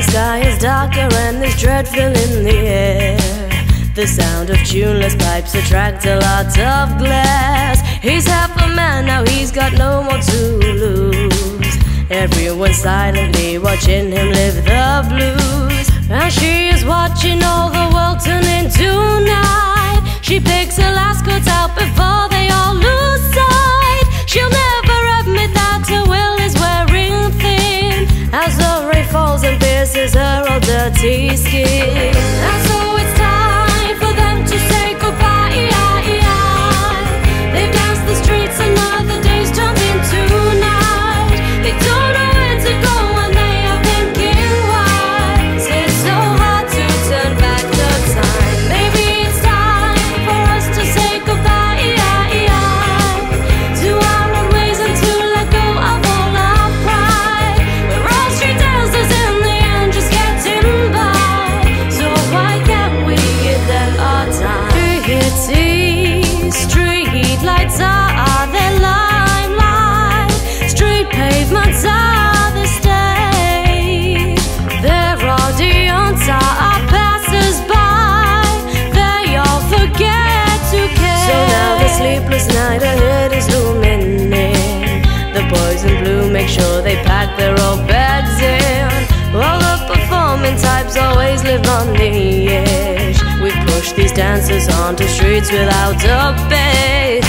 is darker and there's dreadful in the air. The sound of tuneless pipes attract a lot of glass. He's half a man, now he's got no more to lose. Everyone silently watching him live the blues. All dirty sleepless night ahead is looming in. The boys in blue make sure they pack their old bags in. While the performing types always live on the edge. We push these dancers onto streets without a bed.